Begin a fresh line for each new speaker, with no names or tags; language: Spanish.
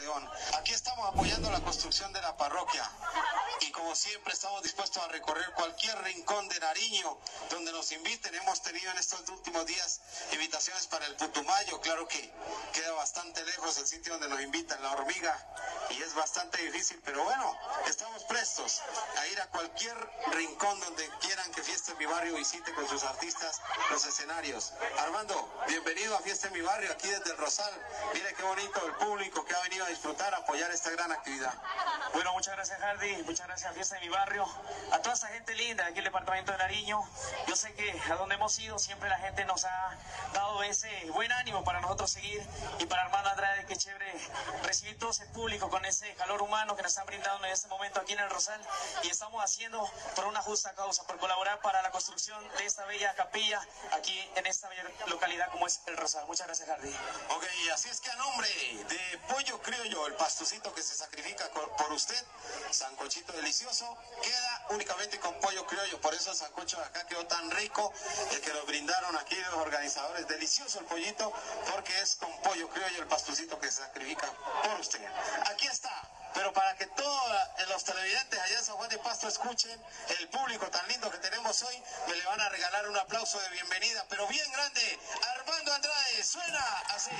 León. Aquí estamos apoyando la construcción de la parroquia y como siempre estamos dispuestos a recorrer cualquier rincón de Nariño donde nos inviten. Hemos tenido en estos últimos días invitaciones para el Putumayo, claro que queda bastante lejos el sitio donde nos invitan, la hormiga, y es bastante difícil, pero bueno, estamos prestos a ir a cualquier rincón donde quieran que Fiesta mi Barrio visite con sus artistas los escenarios. Armando, bienvenido a Fiesta en mi Barrio, aquí desde el Rosal. Mire qué bonito el público que ha venido a disfrutar, a apoyar esta gran actividad.
Bueno, muchas gracias Hardy, muchas gracias a Fiesta de mi Barrio, a toda esa gente linda aquí el departamento de Nariño. Yo sé que a donde hemos ido siempre la gente nos ha dado ese buen ánimo para nosotros seguir y para Armando Andrade, qué chévere todo ese público con ese calor humano que nos están brindando en este momento aquí en el Rosal y estamos haciendo por una justa causa, por colaborar para la construcción de esta bella capilla aquí en esta bella localidad como es el Rosal. Muchas gracias Hardy.
Ok, así es que a nombre de Pollo Criollo, el pastucito que se sacrifica por usted, sancochito delicioso, queda únicamente con pollo criollo, por eso el sancocho de acá quedó tan rico, el que lo brindaron aquí los organizadores, delicioso el pollito, porque es con pollo criollo el pastucito que se sacrifica por usted. Aquí está, pero para que todos los televidentes allá en San Juan de Pasto escuchen, el público tan lindo que tenemos hoy, me le van a regalar un aplauso de bienvenida, pero bien grande, Armando Andrade, suena así.